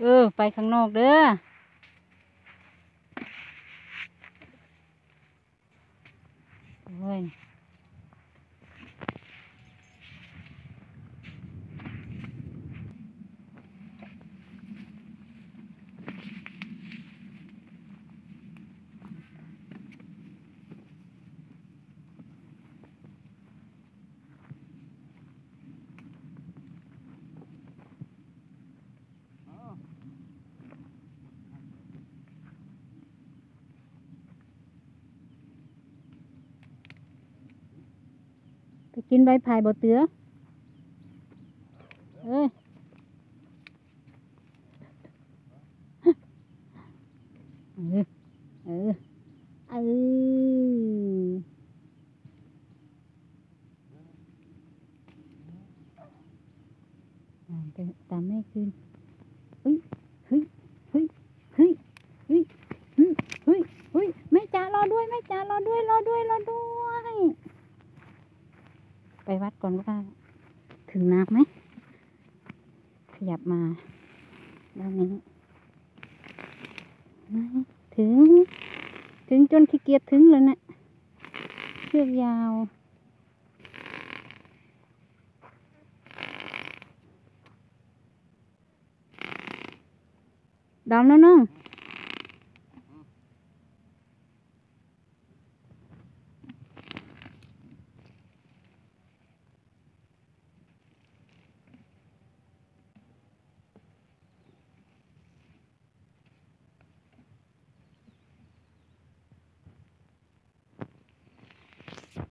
เอไปข้างนอกเด้อโอ้ย จะกินใบไผ่บ่เตือเอ้ยเออเออเออตามแม่ขึ้นเฮ้ยเฮ้ยเฮ้ยเฮ้ยเฮ้ยเฮ้ยเฮ้ยไม่จ่ารอด้วยไม่จ่ารอด้วยรอด้วยรอด้วย ไปวัดก่อนว่าถึงนักไหม ขยับมาด้านนี้ถึง ถึงจนขี้เกียจถึงเลยนะ เชือกยาวดำแล้วน้อง